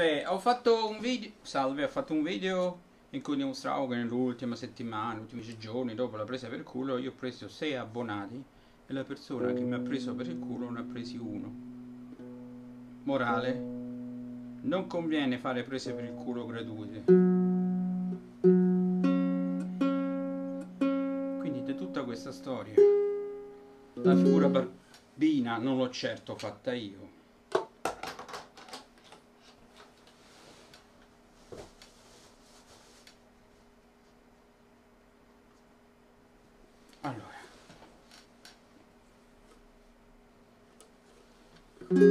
Salve, ho fatto un video. Salve, ho fatto un video in cui dimostravo che nell'ultima settimana, negli ultimi giorni dopo la presa per culo, io ho preso 6 abbonati e la persona che mi ha preso per il culo ne ha presi uno. Morale: non conviene fare prese per il culo gratuite. Quindi, di tutta questa storia, la figura barbina non l'ho certo fatta io. Allora. Allora,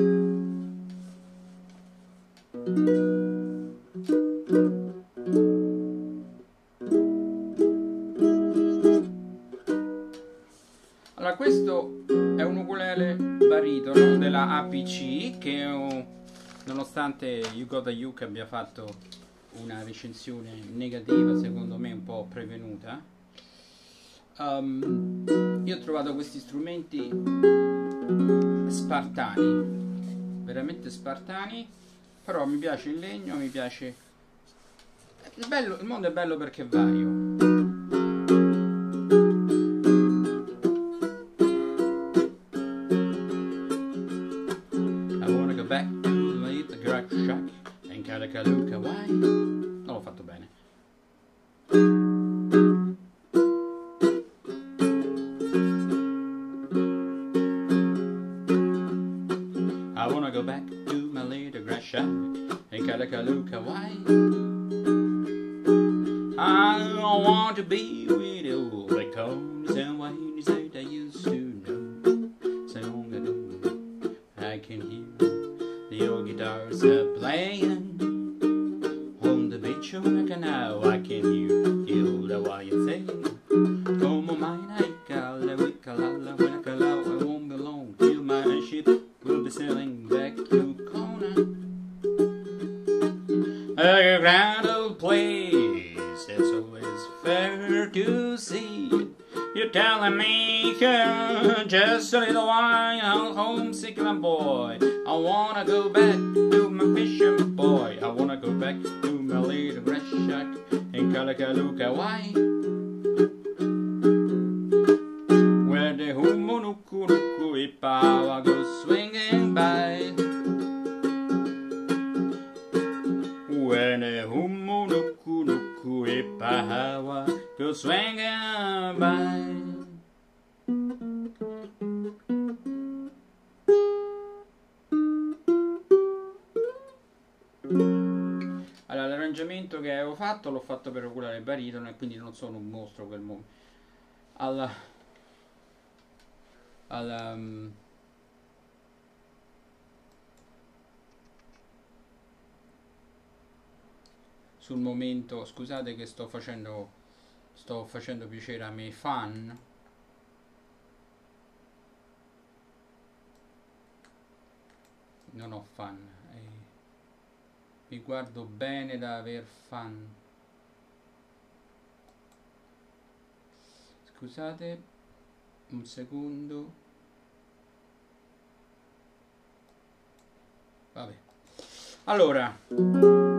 questo è un ukulele baritono della APC che un, nonostante You Got the You che abbia fatto una recensione negativa, secondo me un po' prevenuta, um, io ho trovato questi strumenti spartani, veramente spartani, però mi piace il legno, mi piace... Il, bello, il mondo è bello perché vario. Want to be with all the corners and ways that I used to know. So long ago, I can hear the old guitars are playing on the beach on the canal. I can hear fair to see. You're telling me you're just a little while homesick, my boy. I wanna go back to my fishing boy. I wanna go back to my little grass shack in Kalakaluka, why? Go swinging by. Allora, l'arrangiamento che avevo fatto l'ho fatto per oculare il baritono e quindi non sono un mostro quel mondo. Alla... Alla... um, momento, scusate che sto facendo sto facendo piacere ai miei fan. Non ho fan, eh, mi guardo bene da aver fan. Scusate un secondo. Vabbè. Allora,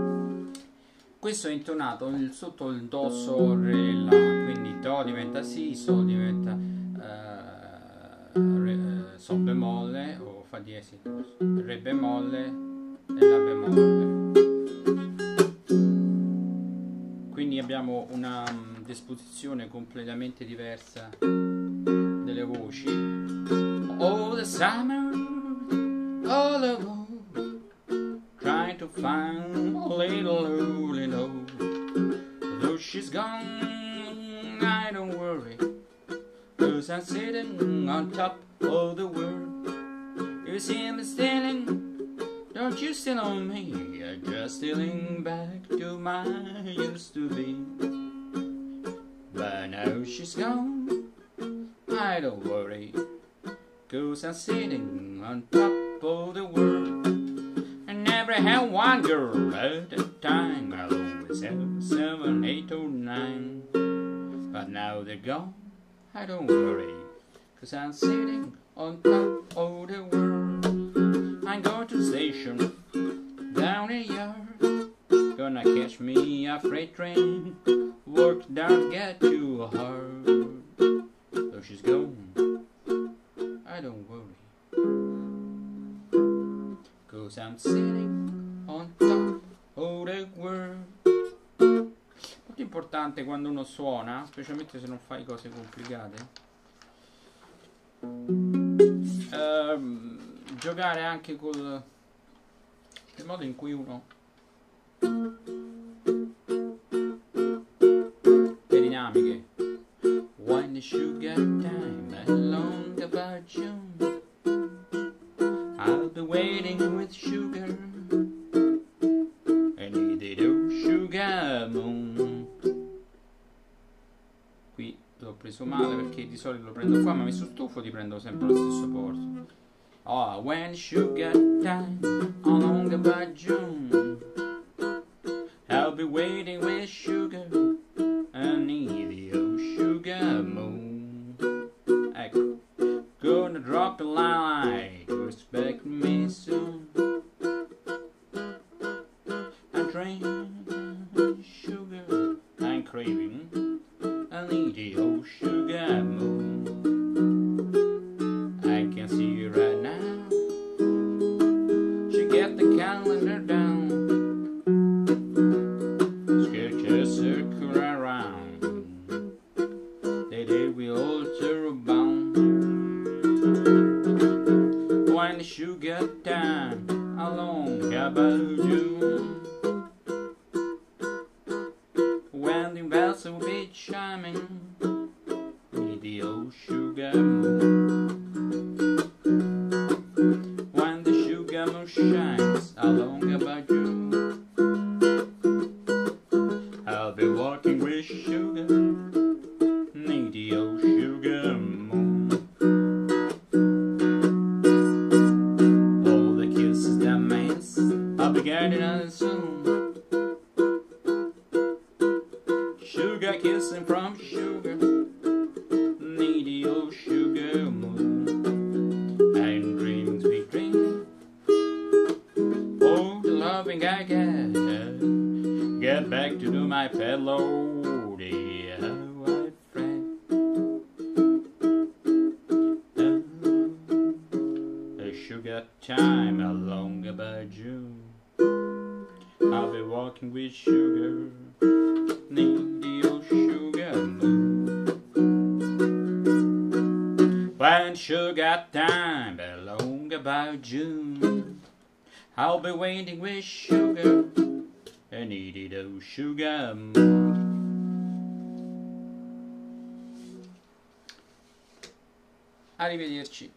questo è intonato il- sotto il do sol re la quindi do diventa si sol diventa eh, re, eh, sol bemolle o fa diesis re bemolle e la bemolle. Quindi abbiamo una mm, disposizione completamente diversa delle voci. All the summer all alone trying to find a little she's gone, I don't worry, cause I'm sitting on top of the world. You see me stealing, don't you steal on me, I'm just stealing back to my used to be. But now she's gone, I don't worry, cause I'm sitting on top of the world. I never had one girl at a time. Have seven, eight, or nine. But now they're gone, I don't worry. Cause I'm sitting on top of the world. I'm going to station, down a yard. Gonna catch me a freight train. Work don't get too hard. Though she's gone, I don't worry. Cause I'm sitting importante quando uno suona, specialmente se non fai cose complicate. Ehm, giocare anche col il modo in cui uno le dinamiche. When the sugar time along about June I'll be waiting with sugar preso male perché di solito lo prendo qua ma mi sono stufo di sempre lo stesso Oh, when sugar time along about June, I'll be waiting with sugar and need your sugar moon. Ecco, gonna drop a line, expect me soon. When the sugar time along about June. When the will be chiming. With the old sugar moon. When the sugar moon shines riding on the. Sugar kissing from sugar, needy old sugar moon, and dreams we dream. Oh, the loving I get, get back to do my fellow. Walking with sugar, need the old sugar moon. When sugar time along about June, I'll be waiting with sugar and eating those sugar. Arrivederci.